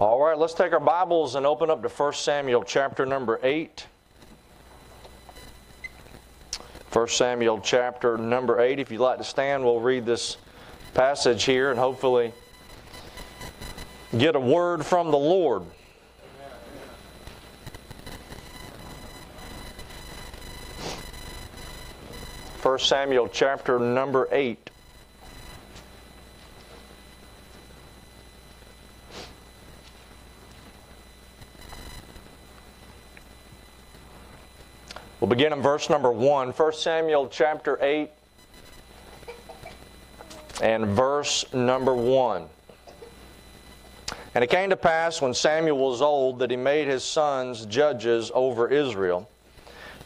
All right, let's take our Bibles and open up to 1 Samuel chapter number 8. 1 Samuel chapter number 8. If you'd like to stand, we'll read this passage here and hopefully get a word from the Lord. First Samuel chapter number 8. Begin in verse number 1. 1 Samuel chapter 8 and verse number 1. And it came to pass when Samuel was old that he made his sons judges over Israel.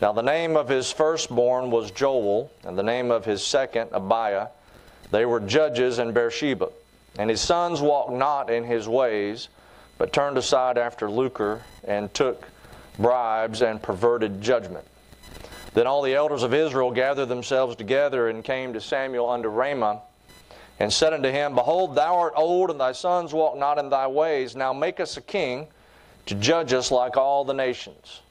Now the name of his firstborn was Joel, and the name of his second Abiah. They were judges in Beersheba. And his sons walked not in his ways, but turned aside after lucre, and took bribes and perverted judgment. Then all the elders of Israel gathered themselves together and came to Samuel unto Ramah, and said unto him, Behold, thou art old, and thy sons walk not in thy ways. Now make us a king to judge us like all the nations.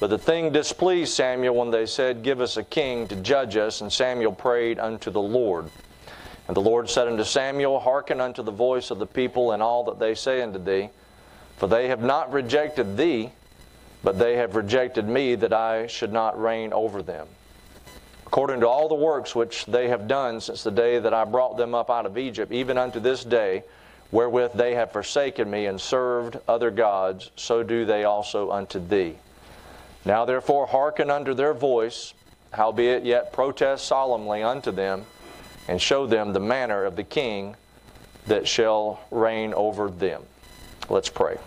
But the thing displeased Samuel when they said, Give us a king to judge us. And Samuel prayed unto the Lord. And the Lord said unto Samuel, Hearken unto the voice of the people and all that they say unto thee, for they have not rejected thee, but they have rejected me that I should not reign over them. According to all the works which they have done since the day that I brought them up out of Egypt, even unto this day, wherewith they have forsaken me and served other gods, so do they also unto thee. Now therefore hearken unto their voice, howbeit yet protest solemnly unto them, and show them the manner of the king that shall reign over them. Let's pray.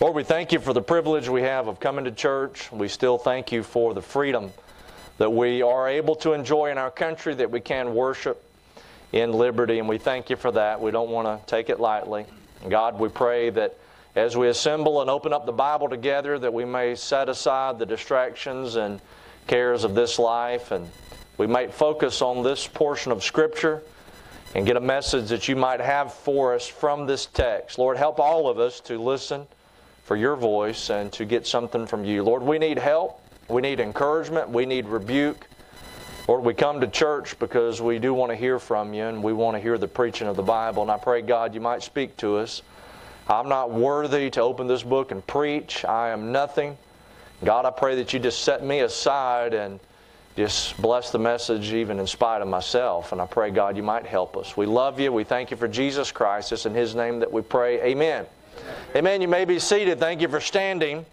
Lord, we thank you for the privilege we have of coming to church. We still thank you for the freedom that we are able to enjoy in our country, that we can worship in liberty, and we thank you for that. We don't want to take it lightly. God, we pray that as we assemble and open up the Bible together, that we may set aside the distractions and cares of this life, and we might focus on this portion of Scripture and get a message that you might have for us from this text. Lord, help all of us to listen for your voice and to get something from you. Lord, we need help. We need encouragement. We need rebuke. Lord, we come to church because we do want to hear from you and we want to hear the preaching of the Bible. And I pray, God, you might speak to us. I'm not worthy to open this book and preach. I am nothing. God, I pray that you just set me aside and just bless the message even in spite of myself. And I pray, God, you might help us. We love you. We thank you for Jesus Christ. It's in His name that we pray. Amen. Amen. You may be seated. Thank you for standing.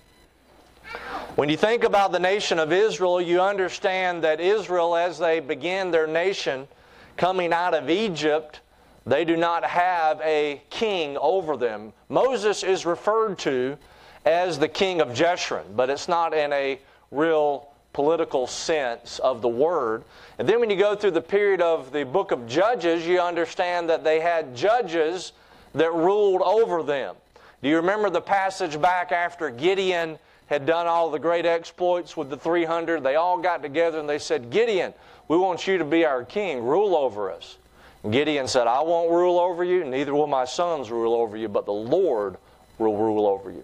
When you think about the nation of Israel, you understand that Israel, as they begin their nation coming out of Egypt, they do not have a king over them. Moses is referred to as the king of Jeshurun, but it's not in a real political sense of the word. And then when you go through the period of the book of Judges, you understand that they had judges that ruled over them. Do you remember the passage back after Gideon had done all the great exploits with the 300? They all got together and they said, Gideon, we want you to be our king, rule over us. And Gideon said, I won't rule over you, neither will my sons rule over you, but the Lord will rule over you.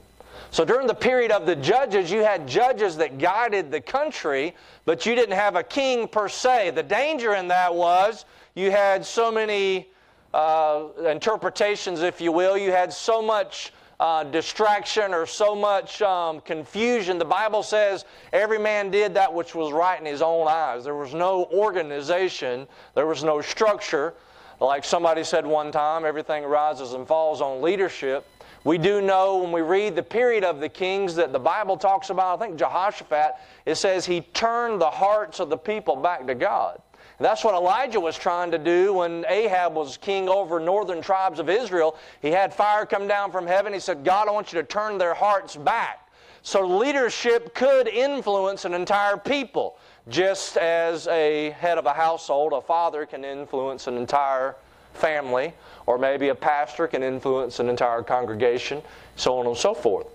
So during the period of the judges, you had judges that guided the country, but you didn't have a king per se. The danger in that was you had so many uh, interpretations, if you will. You had so much uh, distraction or so much um, confusion. The Bible says every man did that which was right in his own eyes. There was no organization, there was no structure. Like somebody said one time, everything rises and falls on leadership. We do know when we read the period of the kings that the Bible talks about, I think Jehoshaphat, it says he turned the hearts of the people back to God. That's what Elijah was trying to do when Ahab was king over northern tribes of Israel. He had fire come down from heaven. He said, God, I want you to turn their hearts back. So leadership could influence an entire people, just as a head of a household, a father can influence an entire family, or maybe a pastor can influence an entire congregation, so on and so forth.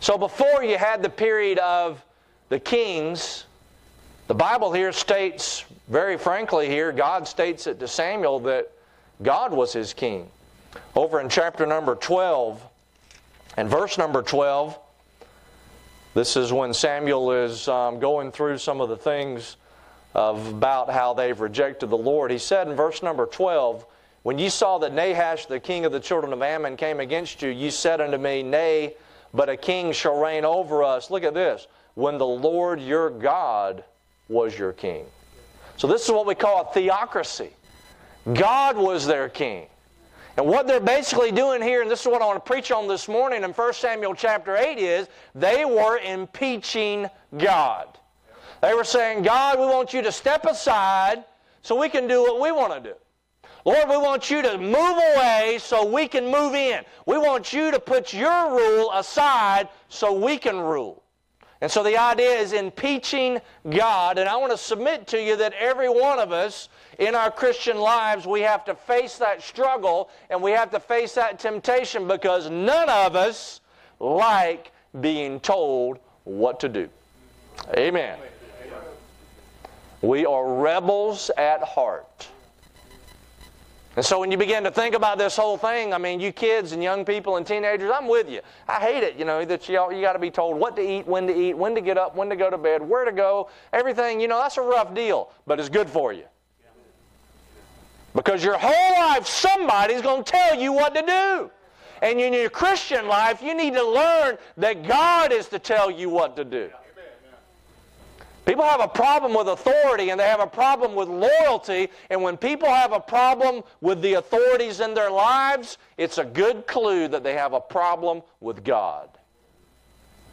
So before you had the period of the kings, the Bible here states very frankly, here, God states it to Samuel that God was his king. Over in chapter number 12 And verse number 12, this is when Samuel is um, going through some of the things of about how they've rejected the Lord. He said in verse number 12, When ye saw that Nahash, the king of the children of Ammon, came against you, ye said unto me, Nay, but a king shall reign over us. Look at this. When the Lord your God was your king. So this is what we call a theocracy. God was their king. And what they're basically doing here, and this is what I want to preach on this morning in 1 Samuel chapter 8, is they were impeaching God. They were saying, God, we want you to step aside so we can do what we want to do. Lord, we want you to move away so we can move in. We want you to put your rule aside so we can rule. And so the idea is impeaching God. And I want to submit to you that every one of us in our Christian lives, we have to face that struggle and we have to face that temptation because none of us like being told what to do. Amen. We are rebels at heart. And so when you begin to think about this whole thing, I mean, you kids and young people and teenagers, I'm with you. I hate it, you know, that you, you got to be told what to eat, when to eat, when to get up, when to go to bed, where to go, everything. You know, that's a rough deal, but it's good for you. Because your whole life, somebody's going to tell you what to do. And in your Christian life, you need to learn that God is to tell you what to do. People have a problem with authority and they have a problem with loyalty. And when people have a problem with the authorities in their lives, it's a good clue that they have a problem with God.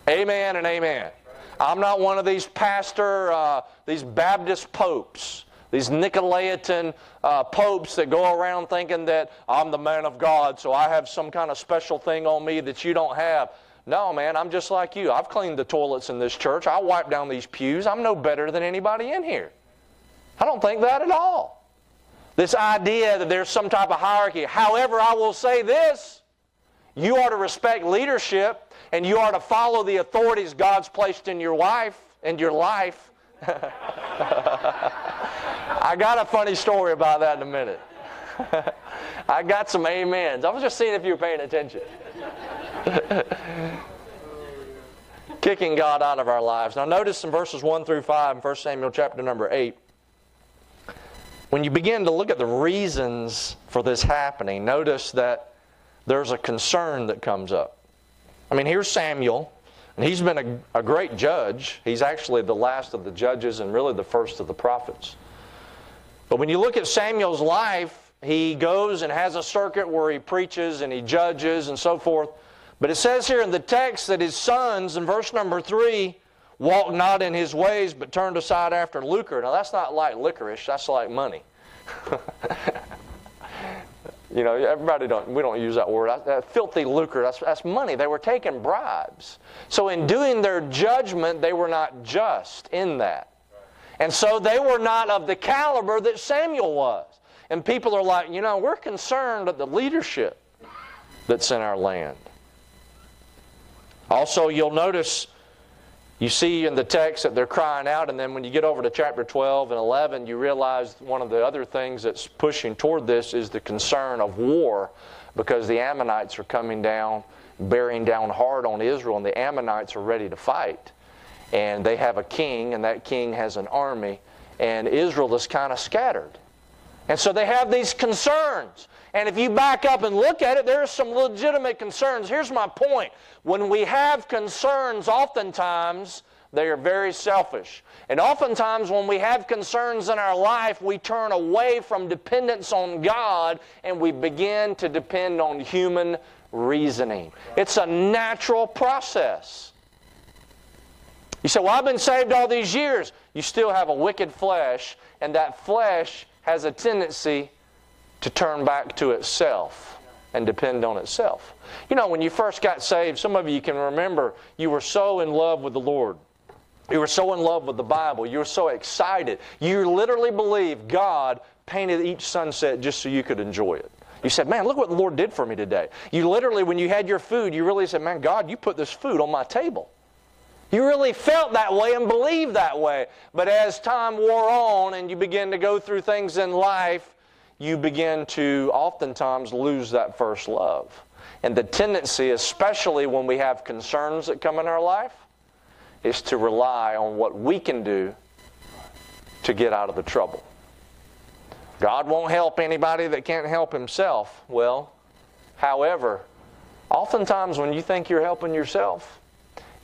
Amen and amen. I'm not one of these pastor, uh, these Baptist popes, these Nicolaitan uh, popes that go around thinking that I'm the man of God, so I have some kind of special thing on me that you don't have. No, man, I'm just like you. I've cleaned the toilets in this church. I wipe down these pews. I'm no better than anybody in here. I don't think that at all. This idea that there's some type of hierarchy. However, I will say this you are to respect leadership and you are to follow the authorities God's placed in your wife and your life. I got a funny story about that in a minute. I got some amens. I was just seeing if you were paying attention. Kicking God out of our lives. Now, notice in verses 1 through 5 in 1 Samuel chapter number 8, when you begin to look at the reasons for this happening, notice that there's a concern that comes up. I mean, here's Samuel, and he's been a, a great judge. He's actually the last of the judges and really the first of the prophets. But when you look at Samuel's life, he goes and has a circuit where he preaches and he judges and so forth. But it says here in the text that his sons, in verse number 3, walked not in his ways, but turned aside after lucre. Now, that's not like licorice, that's like money. you know, everybody don't, we don't use that word. Filthy lucre, that's, that's money. They were taking bribes. So, in doing their judgment, they were not just in that. And so they were not of the caliber that Samuel was. And people are like, you know, we're concerned at the leadership that's in our land. Also, you'll notice you see in the text that they're crying out, and then when you get over to chapter 12 and 11, you realize one of the other things that's pushing toward this is the concern of war because the Ammonites are coming down, bearing down hard on Israel, and the Ammonites are ready to fight. And they have a king, and that king has an army, and Israel is kind of scattered. And so they have these concerns. And if you back up and look at it, there are some legitimate concerns. Here's my point. When we have concerns, oftentimes they are very selfish. And oftentimes, when we have concerns in our life, we turn away from dependence on God and we begin to depend on human reasoning. It's a natural process. You say, Well, I've been saved all these years. You still have a wicked flesh, and that flesh has a tendency to turn back to itself and depend on itself. You know, when you first got saved, some of you can remember you were so in love with the Lord. You were so in love with the Bible. You were so excited. You literally believed God painted each sunset just so you could enjoy it. You said, Man, look what the Lord did for me today. You literally, when you had your food, you really said, Man, God, you put this food on my table. You really felt that way and believed that way. But as time wore on and you begin to go through things in life, you begin to oftentimes lose that first love. And the tendency, especially when we have concerns that come in our life, is to rely on what we can do to get out of the trouble. God won't help anybody that can't help himself. Well, however, oftentimes when you think you're helping yourself,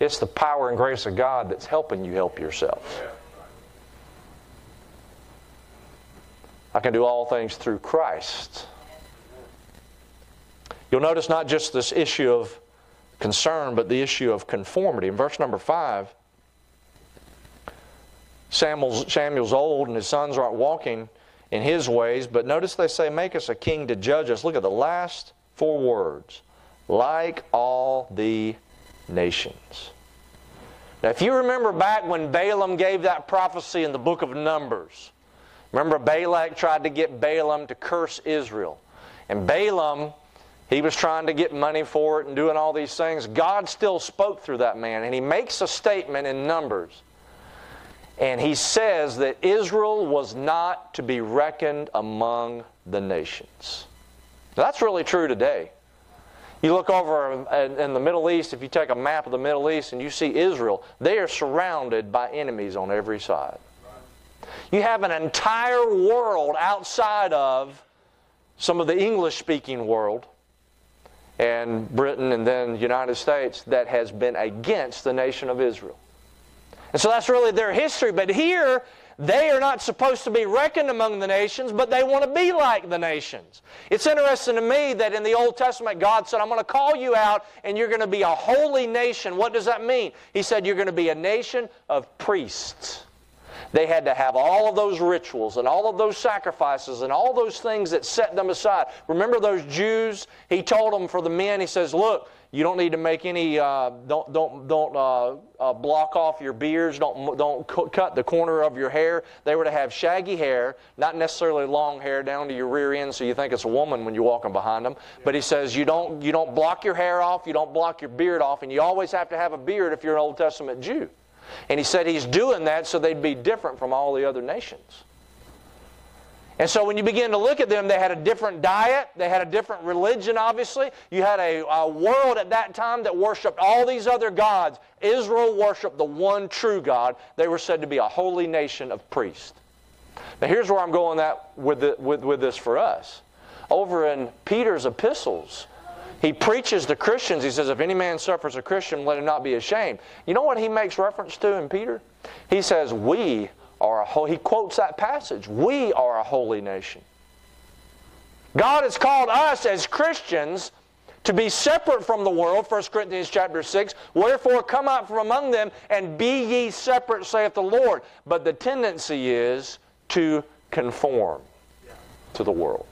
it's the power and grace of God that's helping you help yourself. I can do all things through Christ. You'll notice not just this issue of concern, but the issue of conformity. In verse number 5, Samuel's, Samuel's old and his sons aren't walking in his ways, but notice they say, Make us a king to judge us. Look at the last four words like all the nations. Now, if you remember back when Balaam gave that prophecy in the book of Numbers, remember Balak tried to get Balaam to curse Israel. And Balaam, he was trying to get money for it and doing all these things. God still spoke through that man, and he makes a statement in Numbers and he says that Israel was not to be reckoned among the nations. Now, that's really true today. You look over in the Middle East, if you take a map of the Middle East and you see Israel, they are surrounded by enemies on every side. You have an entire world outside of some of the English speaking world and Britain and then the United States that has been against the nation of Israel. And so that's really their history. But here, they are not supposed to be reckoned among the nations, but they want to be like the nations. It's interesting to me that in the Old Testament, God said, I'm going to call you out and you're going to be a holy nation. What does that mean? He said, You're going to be a nation of priests. They had to have all of those rituals and all of those sacrifices and all those things that set them aside. Remember those Jews? He told them for the men, He says, Look, you don't need to make any. Uh, don't don't don't uh, uh, block off your beards. Don't don't cut the corner of your hair. They were to have shaggy hair, not necessarily long hair down to your rear end, so you think it's a woman when you're walking behind them. But he says you don't you don't block your hair off. You don't block your beard off, and you always have to have a beard if you're an Old Testament Jew. And he said he's doing that so they'd be different from all the other nations. And so when you begin to look at them, they had a different diet, they had a different religion, obviously. You had a, a, world at that time that worshiped all these other gods. Israel worshiped the one true God. They were said to be a holy nation of priests. Now here's where I'm going that with, the, with, with this for us. Over in Peter's epistles, he preaches to Christians. He says, If any man suffers a Christian, let him not be ashamed. You know what he makes reference to in Peter? He says, We are a holy, he quotes that passage. We are a holy nation. God has called us as Christians to be separate from the world, 1 Corinthians chapter 6. Wherefore come out from among them and be ye separate, saith the Lord. But the tendency is to conform to the world.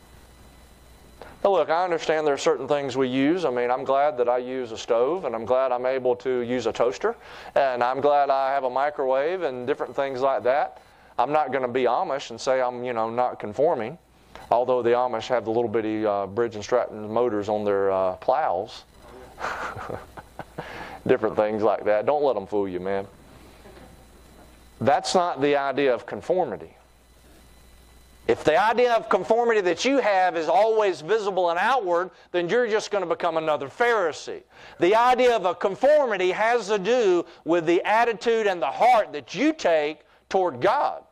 Now, look, I understand there are certain things we use. I mean, I'm glad that I use a stove, and I'm glad I'm able to use a toaster, and I'm glad I have a microwave and different things like that. I'm not going to be Amish and say I'm, you know, not conforming, although the Amish have the little bitty uh, Briggs & Stratton motors on their uh, plows. different things like that. Don't let them fool you, man. That's not the idea of conformity. If the idea of conformity that you have is always visible and outward, then you're just going to become another Pharisee. The idea of a conformity has to do with the attitude and the heart that you take toward God.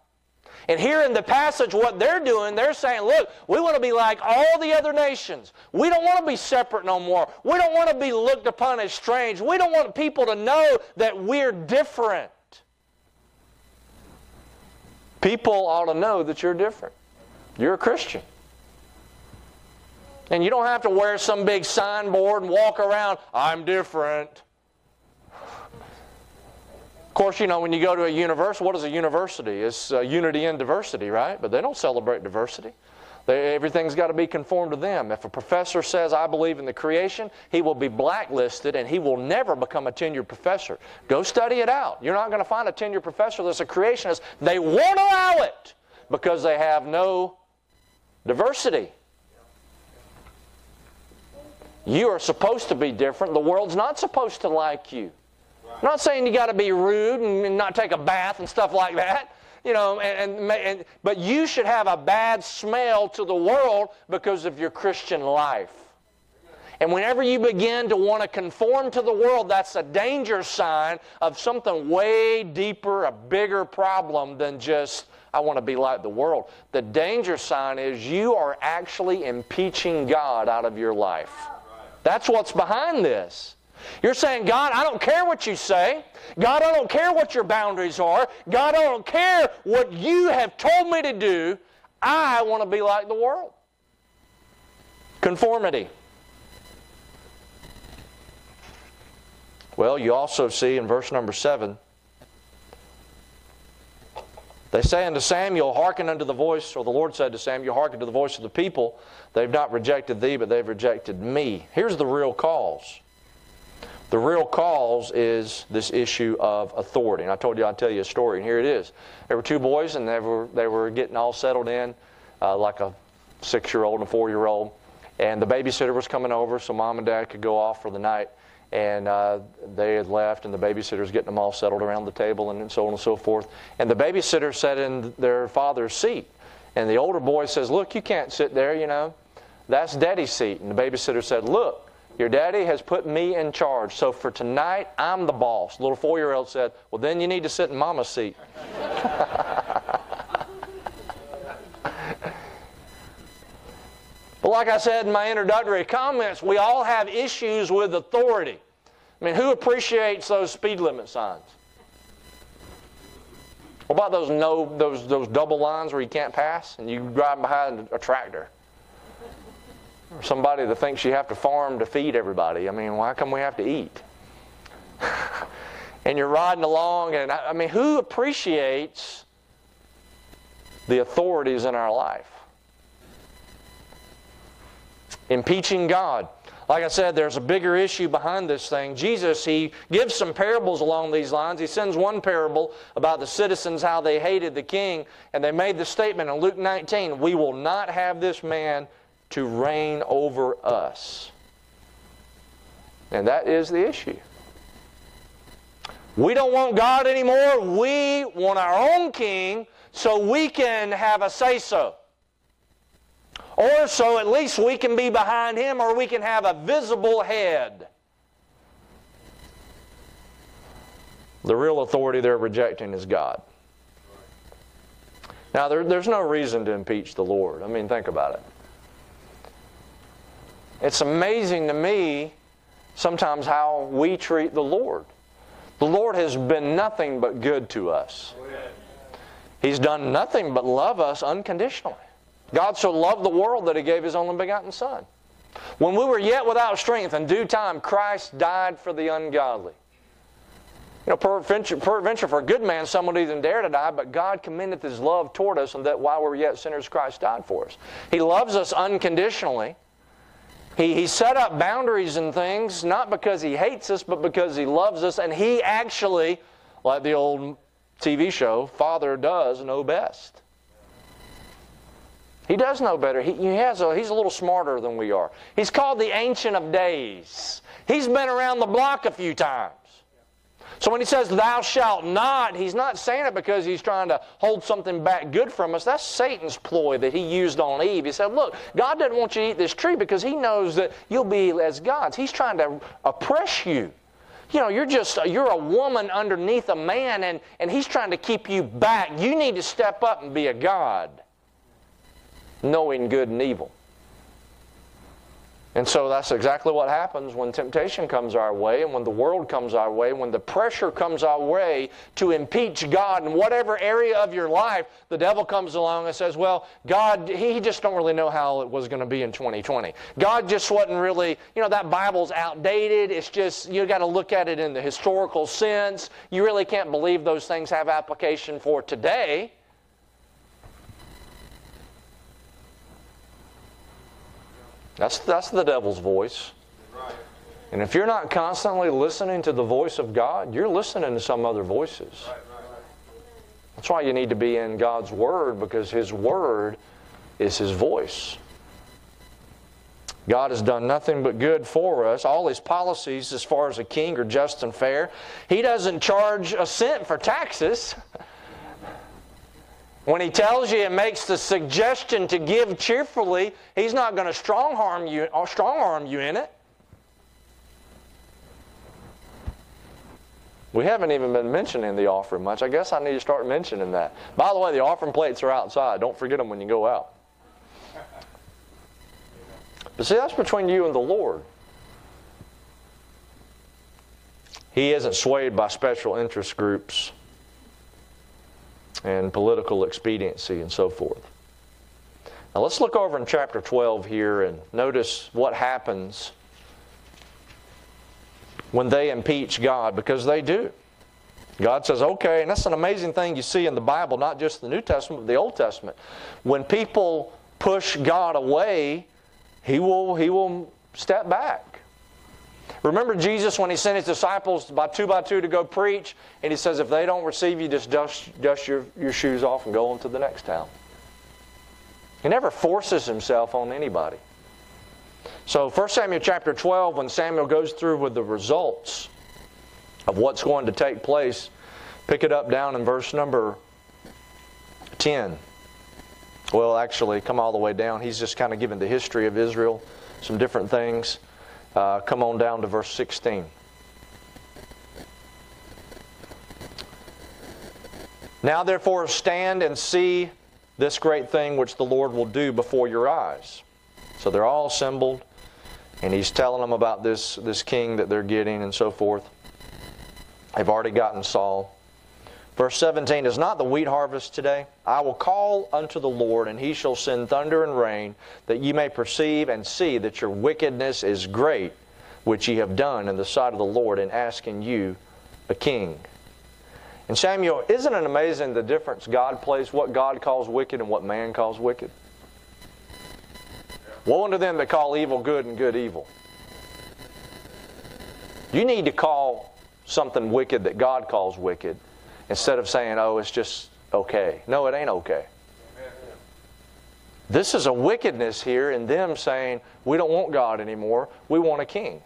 And here in the passage, what they're doing, they're saying, look, we want to be like all the other nations. We don't want to be separate no more. We don't want to be looked upon as strange. We don't want people to know that we're different. People ought to know that you're different. You're a Christian. And you don't have to wear some big signboard and walk around, I'm different. Of course, you know, when you go to a university, what is a university? It's uh, unity in diversity, right? But they don't celebrate diversity. They, everything's got to be conformed to them. If a professor says, I believe in the creation, he will be blacklisted and he will never become a tenured professor. Go study it out. You're not going to find a tenured professor that's a creationist. They won't allow it because they have no Diversity. You are supposed to be different. The world's not supposed to like you. I'm not saying you got to be rude and not take a bath and stuff like that. You know, and, and, and, but you should have a bad smell to the world because of your Christian life. And whenever you begin to want to conform to the world, that's a danger sign of something way deeper, a bigger problem than just, I want to be like the world. The danger sign is you are actually impeaching God out of your life. That's what's behind this. You're saying, God, I don't care what you say. God, I don't care what your boundaries are. God, I don't care what you have told me to do. I want to be like the world. Conformity. Well, you also see in verse number 7 they say unto Samuel, Hearken unto the voice, or the Lord said to Samuel, Hearken to the voice of the people. They've not rejected thee, but they've rejected me. Here's the real cause. The real cause is this issue of authority. And I told you I'd tell you a story, and here it is. There were two boys, and they were, they were getting all settled in, uh, like a six year old and a four year old. And the babysitter was coming over so mom and dad could go off for the night and uh, they had left, and the babysitter's getting them all settled around the table, and so on and so forth. And the babysitter sat in their father's seat, and the older boy says, "Look, you can't sit there, you know. That's daddy's seat." And the babysitter said, "Look, your daddy has put me in charge, so for tonight I'm the boss." The little four-year-old said, "Well, then you need to sit in mama's seat." like I said in my introductory comments, we all have issues with authority. I mean, who appreciates those speed limit signs? What about those no those those double lines where you can't pass and you drive behind a tractor? Or somebody that thinks you have to farm to feed everybody. I mean, why come we have to eat? and you're riding along, and I, I mean, who appreciates the authorities in our life? Impeaching God. Like I said, there's a bigger issue behind this thing. Jesus, he gives some parables along these lines. He sends one parable about the citizens, how they hated the king, and they made the statement in Luke 19 We will not have this man to reign over us. And that is the issue. We don't want God anymore. We want our own king so we can have a say so. Or so at least we can be behind him or we can have a visible head. The real authority they're rejecting is God. Now, there, there's no reason to impeach the Lord. I mean, think about it. It's amazing to me sometimes how we treat the Lord. The Lord has been nothing but good to us. Oh, He's done nothing but love us unconditionally. God so loved the world that he gave his only begotten Son. When we were yet without strength, in due time, Christ died for the ungodly. You know, peradventure, peradventure for a good man, some would even dare to die, but God commendeth his love toward us, and that while we were yet sinners, Christ died for us. He loves us unconditionally. He, he set up boundaries and things, not because he hates us, but because he loves us, and he actually, like the old TV show, Father does know best. He does know better. He, he has a, he's a little smarter than we are. He's called the Ancient of Days. He's been around the block a few times. So when he says, Thou shalt not, he's not saying it because he's trying to hold something back good from us. That's Satan's ploy that he used on Eve. He said, Look, God doesn't want you to eat this tree because he knows that you'll be as gods. He's trying to oppress you. You know, you're just you're a woman underneath a man and, and he's trying to keep you back. You need to step up and be a God knowing good and evil. And so that's exactly what happens when temptation comes our way and when the world comes our way, when the pressure comes our way to impeach God in whatever area of your life, the devil comes along and says, Well, God, he just don't really know how it was going to be in 2020. God just wasn't really, you know, that Bible's outdated. It's just, you got to look at it in the historical sense. You really can't believe those things have application for today. That's, that's the devil's voice. And if you're not constantly listening to the voice of God, you're listening to some other voices. That's why you need to be in God's Word because His Word is His voice. God has done nothing but good for us. All His policies, as far as a king, are just and fair. He doesn't charge a cent for taxes. When he tells you and makes the suggestion to give cheerfully, he's not going to strong arm you or strong arm you in it. We haven't even been mentioning the offering much. I guess I need to start mentioning that. By the way, the offering plates are outside. Don't forget them when you go out. But see, that's between you and the Lord. He isn't swayed by special interest groups and political expediency and so forth. Now let's look over in chapter 12 here and notice what happens when they impeach God, because they do. God says, okay, and that's an amazing thing you see in the Bible, not just the New Testament, but the Old Testament. When people push God away, He will, he will step back. Remember Jesus when he sent his disciples by two by two to go preach, and he says, if they don't receive you, just dust, dust your, your shoes off and go on to the next town. He never forces himself on anybody. So 1 Samuel chapter 12, when Samuel goes through with the results of what's going to take place, pick it up down in verse number 10. Well, actually, come all the way down. He's just kind of giving the history of Israel, some different things. Uh, come on down to verse 16. Now, therefore, stand and see this great thing which the Lord will do before your eyes. So they're all assembled, and he's telling them about this, this king that they're getting and so forth. They've already gotten Saul. Verse 17 Is not the wheat harvest today? I will call unto the Lord, and he shall send thunder and rain, that ye may perceive and see that your wickedness is great, which ye have done in the sight of the Lord in asking you a king. And Samuel, isn't it amazing the difference God plays, what God calls wicked and what man calls wicked? Woe unto them that call evil good and good evil. You need to call something wicked that God calls wicked instead of saying, oh, it's just okay. No, it ain't okay. This is a wickedness here in them saying, we don't want God anymore, we want a king.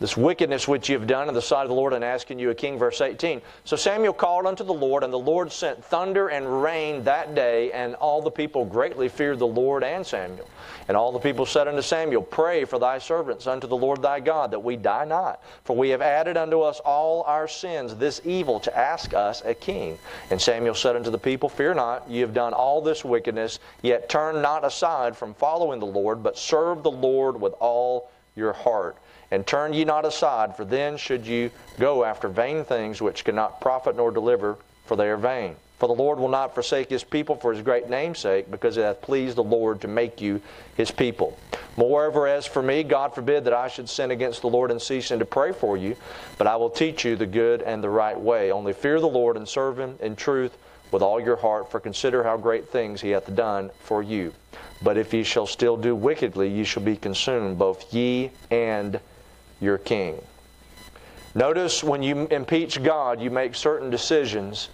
This wickedness which you have done in the sight of the Lord and asking you a king. Verse 18. So Samuel called unto the Lord, and the Lord sent thunder and rain that day, and all the people greatly feared the Lord and Samuel. And all the people said unto Samuel, Pray for thy servants unto the Lord thy God, that we die not. For we have added unto us all our sins this evil to ask us a king. And Samuel said unto the people, Fear not, ye have done all this wickedness, yet turn not aside from following the Lord, but serve the Lord with all your heart. And turn ye not aside, for then should you go after vain things which cannot profit nor deliver, for they are vain. For the Lord will not forsake his people for his great name's sake, because it hath pleased the Lord to make you his people. Moreover, as for me, God forbid that I should sin against the Lord and ceasing to pray for you, but I will teach you the good and the right way. Only fear the Lord and serve him in truth with all your heart, for consider how great things he hath done for you. But if ye shall still do wickedly, ye shall be consumed, both ye and your king. Notice when you impeach God, you make certain decisions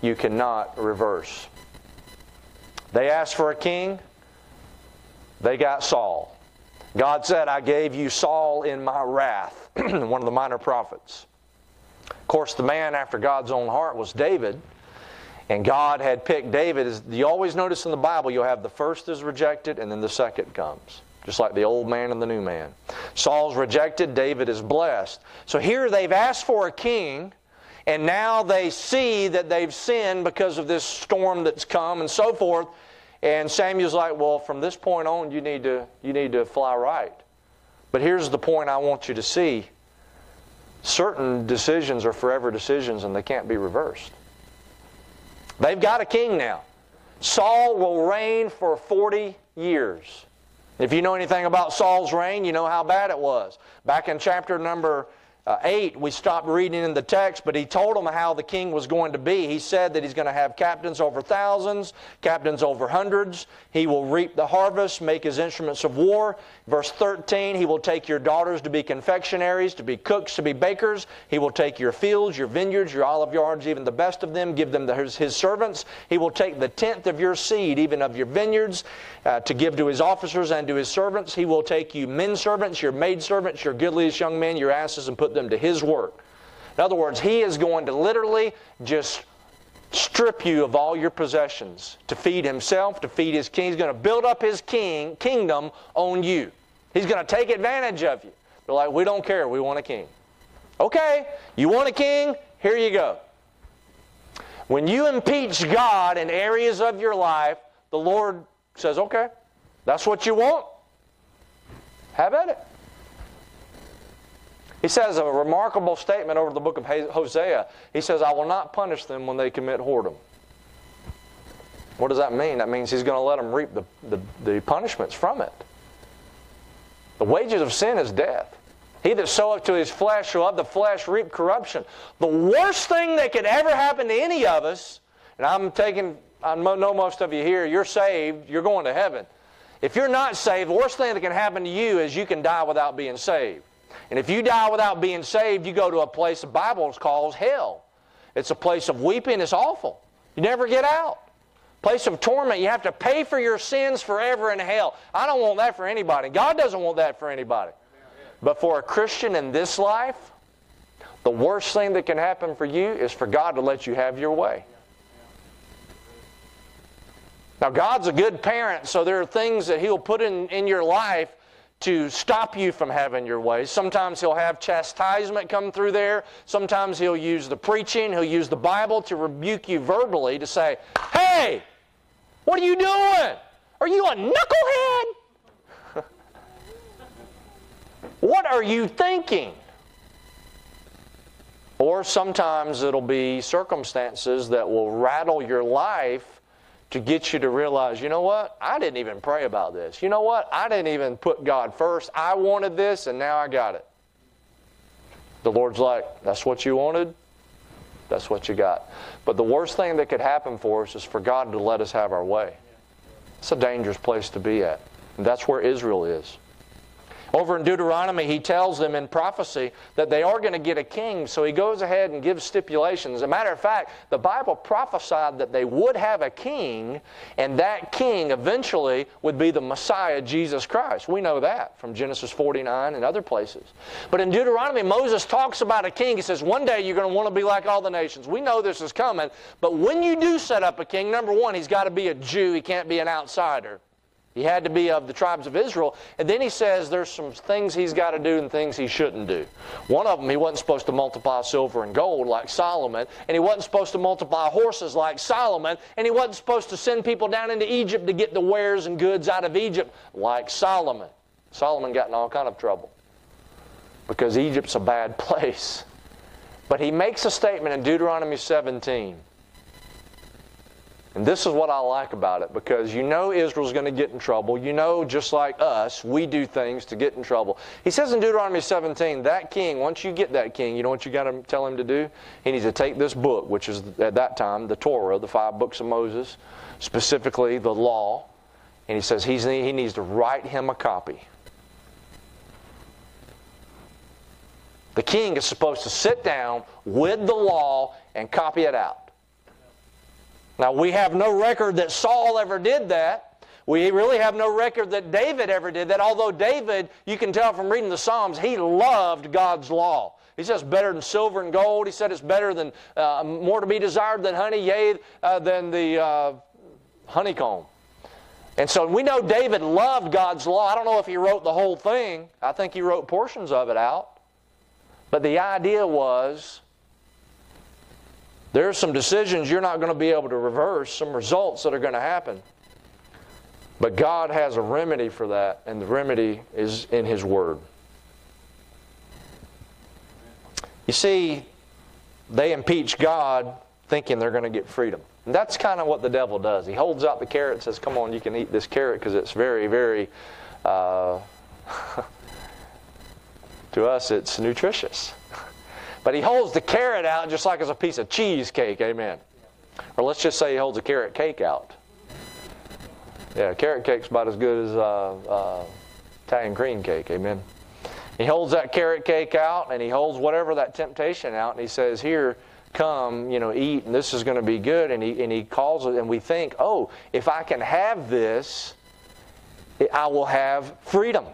you cannot reverse. They asked for a king, they got Saul. God said, I gave you Saul in my wrath, one of the minor prophets. Of course, the man after God's own heart was David. And God had picked David. As you always notice in the Bible, you'll have the first is rejected and then the second comes just like the old man and the new man. Saul's rejected, David is blessed. So here they've asked for a king, and now they see that they've sinned because of this storm that's come and so forth. And Samuel's like, well, from this point on, you need to, you need to fly right. But here's the point I want you to see certain decisions are forever decisions and they can't be reversed. They've got a king now. Saul will reign for 40 years. If you know anything about Saul's reign, you know how bad it was. Back in chapter number uh, 8, we stopped reading in the text, but he told them how the king was going to be. He said that he's going to have captains over thousands, captains over hundreds. He will reap the harvest, make his instruments of war. Verse 13, he will take your daughters to be confectionaries, to be cooks, to be bakers. He will take your fields, your vineyards, your olive yards, even the best of them, give them to his, his servants. He will take the tenth of your seed, even of your vineyards, uh, to give to his officers and to his servants. He will take you men servants, your maid servants, your goodliest young men, your asses, and put them to his work. In other words, he is going to literally just strip you of all your possessions to feed himself, to feed his king. He's going to build up his king kingdom on you. He's going to take advantage of you. They're like, we don't care, we want a king. Okay, you want a king? Here you go. When you impeach God in areas of your life, the Lord says, okay, that's what you want. Have at it. He says a remarkable statement over the book of Hosea. He says, I will not punish them when they commit whoredom. What does that mean? That means he's going to let them reap the, the, the punishments from it. The wages of sin is death. He that soweth to his flesh shall of the flesh reap corruption. The worst thing that could ever happen to any of us, and I'm taking, I know most of you here, you're saved, you're going to heaven. If you're not saved, the worst thing that can happen to you is you can die without being saved. And if you die without being saved, you go to a place the Bible calls hell. It's a place of weeping, it's awful. You never get out. Place of torment. You have to pay for your sins forever in hell. I don't want that for anybody. God doesn't want that for anybody. But for a Christian in this life, the worst thing that can happen for you is for God to let you have your way. Now, God's a good parent, so there are things that He'll put in, in your life to stop you from having your way. Sometimes He'll have chastisement come through there. Sometimes He'll use the preaching, He'll use the Bible to rebuke you verbally to say, Hey, what are you doing? Are you a knucklehead? what are you thinking? Or sometimes it'll be circumstances that will rattle your life to get you to realize, you know what? I didn't even pray about this. You know what? I didn't even put God first. I wanted this and now I got it. The Lord's like, that's what you wanted? That's what you got. But the worst thing that could happen for us is for God to let us have our way. It's a dangerous place to be at. And that's where Israel is. Over in Deuteronomy, he tells them in prophecy that they are going to get a king, so he goes ahead and gives stipulations. As a matter of fact, the Bible prophesied that they would have a king, and that king eventually would be the Messiah, Jesus Christ. We know that from Genesis 49 and other places. But in Deuteronomy, Moses talks about a king. He says, One day you're going to want to be like all the nations. We know this is coming, but when you do set up a king, number one, he's got to be a Jew, he can't be an outsider. He had to be of the tribes of Israel. And then he says there's some things he's got to do and things he shouldn't do. One of them, he wasn't supposed to multiply silver and gold like Solomon, and he wasn't supposed to multiply horses like Solomon, and he wasn't supposed to send people down into Egypt to get the wares and goods out of Egypt like Solomon. Solomon got in all kind of trouble because Egypt's a bad place. But he makes a statement in Deuteronomy 17 and this is what I like about it because you know Israel's going to get in trouble. You know, just like us, we do things to get in trouble. He says in Deuteronomy 17, that king, once you get that king, you know what you got to tell him to do? He needs to take this book, which is at that time the Torah, the five books of Moses, specifically the law, and he says he's, he needs to write him a copy. The king is supposed to sit down with the law and copy it out. Now, we have no record that Saul ever did that. We really have no record that David ever did that, although David, you can tell from reading the Psalms, he loved God's law. He says better than silver and gold. He said it's better than, uh, more to be desired than honey, yea, uh, than the uh, honeycomb. And so we know David loved God's law. I don't know if he wrote the whole thing, I think he wrote portions of it out. But the idea was there are some decisions you're not going to be able to reverse, some results that are going to happen. But God has a remedy for that, and the remedy is in His Word. You see, they impeach God thinking they're going to get freedom. And that's kind of what the devil does. He holds out the carrot and says, Come on, you can eat this carrot because it's very, very, uh, to us, it's nutritious. But he holds the carrot out just like it's a piece of cheesecake, amen. Or let's just say he holds a carrot cake out. Yeah, carrot cake's about as good as uh, uh, Italian cream cake, amen. He holds that carrot cake out and he holds whatever that temptation out and he says, Here, come, you know, eat, and this is going to be good. And he, and he calls it, and we think, Oh, if I can have this, I will have freedom.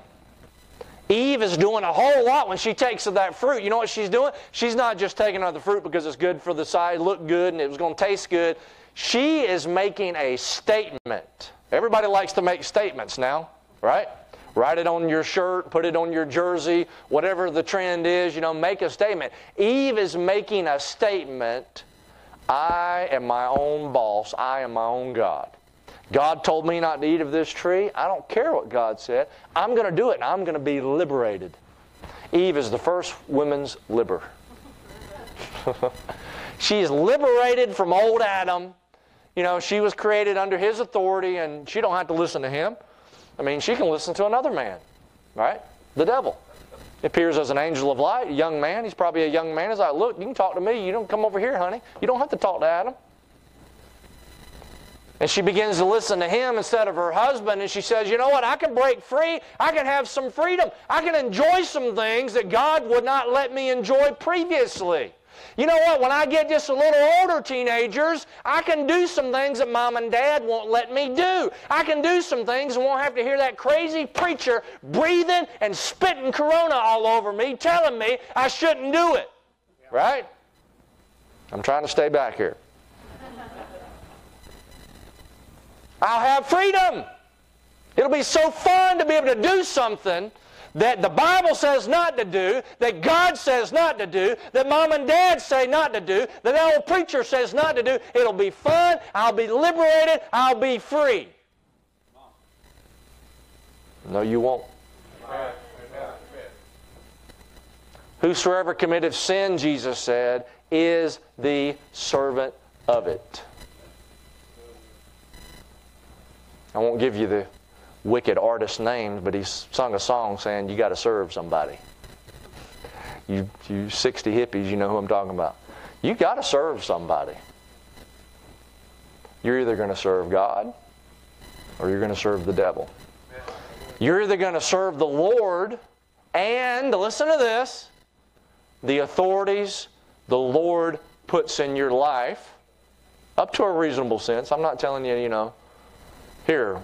Eve is doing a whole lot when she takes of that fruit. You know what she's doing? She's not just taking of the fruit because it's good for the sight, look good, and it was going to taste good. She is making a statement. Everybody likes to make statements now, right? Write it on your shirt, put it on your jersey, whatever the trend is, you know, make a statement. Eve is making a statement I am my own boss, I am my own God. God told me not to eat of this tree. I don't care what God said. I'm going to do it and I'm going to be liberated. Eve is the first woman's liber. She's liberated from old Adam. You know, she was created under his authority and she don't have to listen to him. I mean, she can listen to another man, right? The devil. Appears as an angel of light, a young man. He's probably a young man. He's like, look, you can talk to me. You don't come over here, honey. You don't have to talk to Adam. And she begins to listen to him instead of her husband, and she says, You know what? I can break free. I can have some freedom. I can enjoy some things that God would not let me enjoy previously. You know what? When I get just a little older, teenagers, I can do some things that mom and dad won't let me do. I can do some things and won't have to hear that crazy preacher breathing and spitting corona all over me, telling me I shouldn't do it. Right? I'm trying to stay back here. I'll have freedom. It'll be so fun to be able to do something that the Bible says not to do, that God says not to do, that mom and dad say not to do, that the old preacher says not to do. It'll be fun. I'll be liberated. I'll be free. No, you won't. Whosoever committeth sin, Jesus said, is the servant of it. I won't give you the wicked artist names, but he's sung a song saying you got to serve somebody. You, you 60 hippies, you know who I'm talking about. You got to serve somebody. You're either going to serve God or you're going to serve the devil. You're either going to serve the Lord and, listen to this, the authorities the Lord puts in your life, up to a reasonable sense. I'm not telling you, you know, here,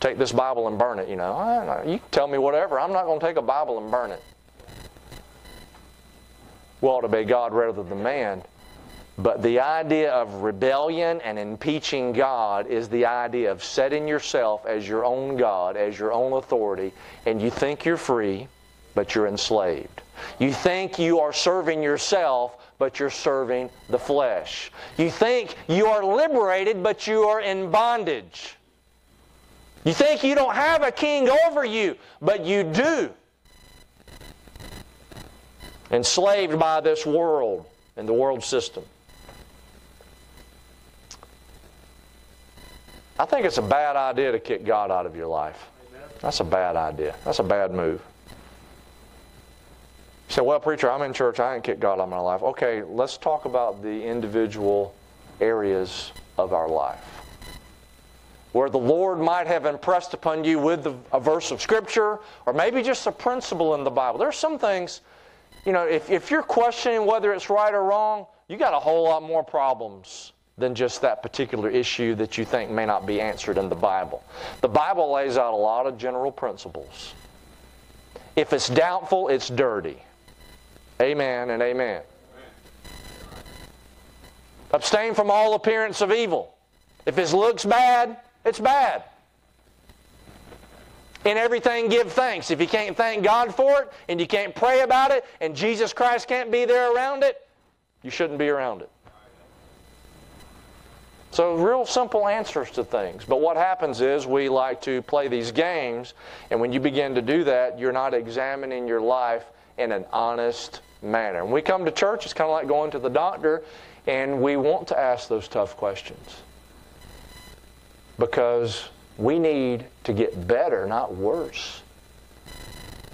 take this Bible and burn it. You know, you tell me whatever. I'm not going to take a Bible and burn it. We ought to obey God rather than man. But the idea of rebellion and impeaching God is the idea of setting yourself as your own God, as your own authority, and you think you're free, but you're enslaved. You think you are serving yourself, but you're serving the flesh. You think you are liberated, but you are in bondage. You think you don't have a king over you, but you do. Enslaved by this world and the world system. I think it's a bad idea to kick God out of your life. That's a bad idea. That's a bad move. You say, well, preacher, I'm in church. I ain't kicked God out of my life. Okay, let's talk about the individual areas of our life where the Lord might have impressed upon you with a verse of Scripture or maybe just a principle in the Bible. There are some things, you know, if, if you're questioning whether it's right or wrong, you got a whole lot more problems than just that particular issue that you think may not be answered in the Bible. The Bible lays out a lot of general principles. If it's doubtful, it's dirty. Amen and amen. Abstain from all appearance of evil. If it looks bad, it's bad. In everything, give thanks. If you can't thank God for it and you can't pray about it and Jesus Christ can't be there around it, you shouldn't be around it. So, real simple answers to things. But what happens is we like to play these games, and when you begin to do that, you're not examining your life in an honest manner. When we come to church, it's kind of like going to the doctor, and we want to ask those tough questions because we need to get better, not worse.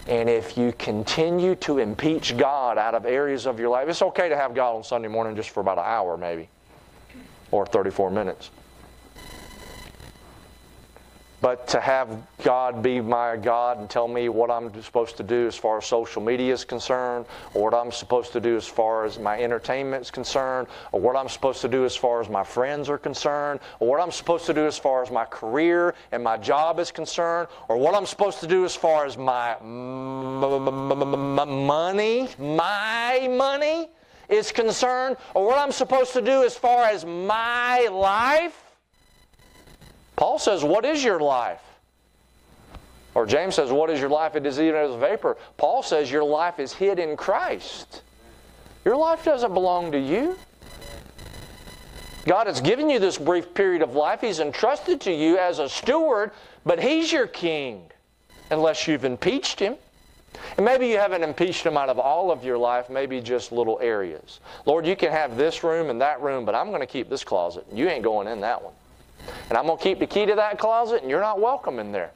And if you continue to impeach God out of areas of your life, it's okay to have God on Sunday morning just for about an hour, maybe, or 34 minutes. But to have God be my God and tell me what I'm supposed to do as far as social media is concerned, or what I'm supposed to do as far as my entertainment is concerned, or what I'm supposed to do as far as my friends are concerned, or what I'm supposed to do as far as my career and my job is concerned, or what I'm supposed to do as far as my money, my money is concerned, or what I'm supposed to do as far as my life Paul says, What is your life? Or James says, What is your life? It is even as a vapor. Paul says, Your life is hid in Christ. Your life doesn't belong to you. God has given you this brief period of life. He's entrusted to you as a steward, but He's your king, unless you've impeached Him. And maybe you haven't impeached Him out of all of your life, maybe just little areas. Lord, you can have this room and that room, but I'm going to keep this closet. You ain't going in that one. And I'm going to keep the key to that closet, and you're not welcome in there.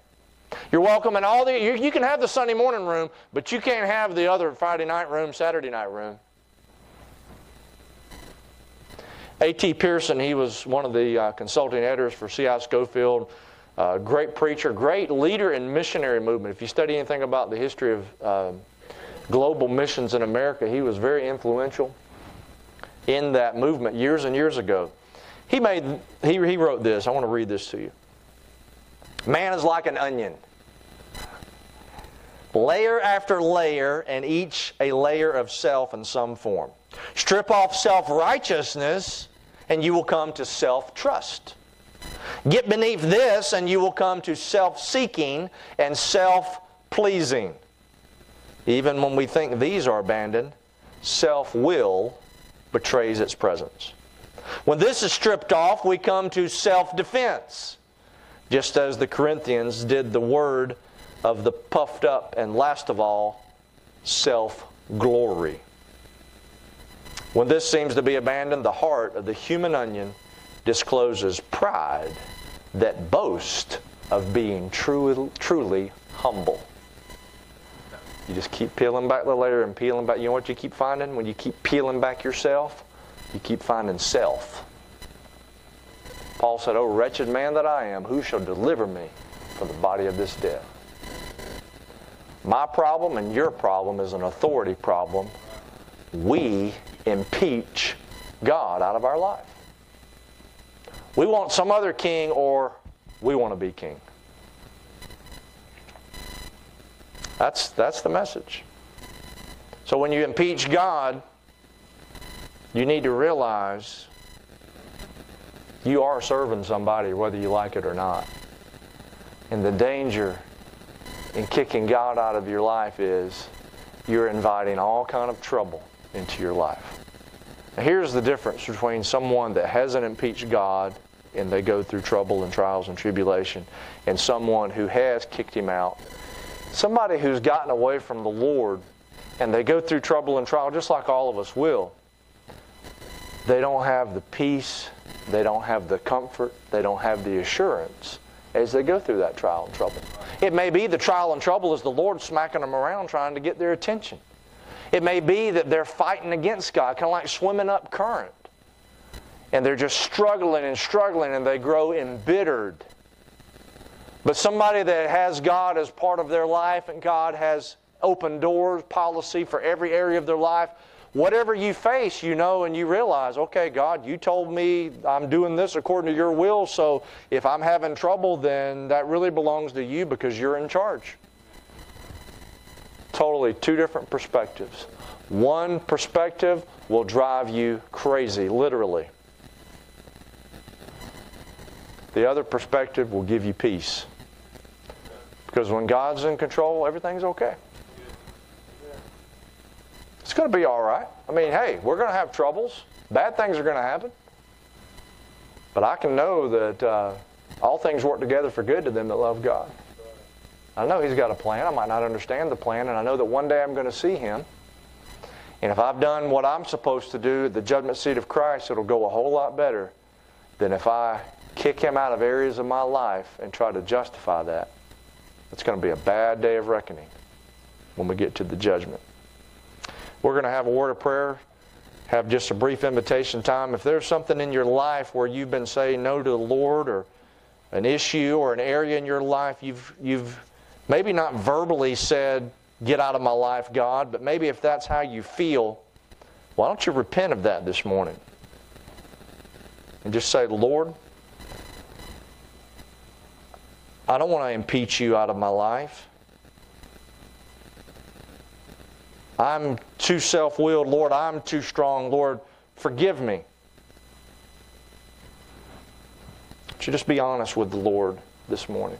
You're welcome in all the, you, you can have the Sunday morning room, but you can't have the other Friday night room, Saturday night room. A.T. Pierson, he was one of the uh, consulting editors for C.I. Scofield. Uh, great preacher, great leader in missionary movement. If you study anything about the history of uh, global missions in America, he was very influential in that movement years and years ago. He made he, he wrote this. I want to read this to you. Man is like an onion. Layer after layer, and each a layer of self in some form. Strip off self righteousness, and you will come to self trust. Get beneath this, and you will come to self seeking and self pleasing. Even when we think these are abandoned, self will betrays its presence. When this is stripped off, we come to self defense, just as the Corinthians did the word of the puffed up, and last of all, self glory. When this seems to be abandoned, the heart of the human onion discloses pride that boasts of being truly, truly humble. You just keep peeling back the layer and peeling back. You know what you keep finding when you keep peeling back yourself? You keep finding self. Paul said, Oh, wretched man that I am, who shall deliver me from the body of this death? My problem and your problem is an authority problem. We impeach God out of our life. We want some other king or we want to be king. That's, that's the message. So when you impeach God, you need to realize you are serving somebody whether you like it or not. And the danger in kicking God out of your life is you're inviting all kind of trouble into your life. Now, here's the difference between someone that hasn't impeached God and they go through trouble and trials and tribulation and someone who has kicked him out. Somebody who's gotten away from the Lord and they go through trouble and trial just like all of us will. They don't have the peace, they don't have the comfort, they don't have the assurance as they go through that trial and trouble. It may be the trial and trouble is the Lord smacking them around trying to get their attention. It may be that they're fighting against God, kind of like swimming up current. And they're just struggling and struggling and they grow embittered. But somebody that has God as part of their life and God has open doors policy for every area of their life, whatever you face, you know and you realize, okay, God, you told me I'm doing this according to your will, so if I'm having trouble, then that really belongs to you because you're in charge totally two different perspectives. One perspective will drive you crazy, literally. The other perspective will give you peace. Because when God's in control, everything's okay. Going to be all right. I mean, hey, we're going to have troubles. Bad things are going to happen. But I can know that uh, all things work together for good to them that love God. I know He's got a plan. I might not understand the plan, and I know that one day I'm going to see Him. And if I've done what I'm supposed to do at the judgment seat of Christ, it'll go a whole lot better than if I kick Him out of areas of my life and try to justify that. It's going to be a bad day of reckoning when we get to the judgment. We're going to have a word of prayer, have just a brief invitation time. If there's something in your life where you've been saying no to the Lord or an issue or an area in your life you've, you've maybe not verbally said, Get out of my life, God, but maybe if that's how you feel, why don't you repent of that this morning? And just say, Lord, I don't want to impeach you out of my life. I'm too self willed. Lord, I'm too strong. Lord, forgive me. But you just be honest with the Lord this morning.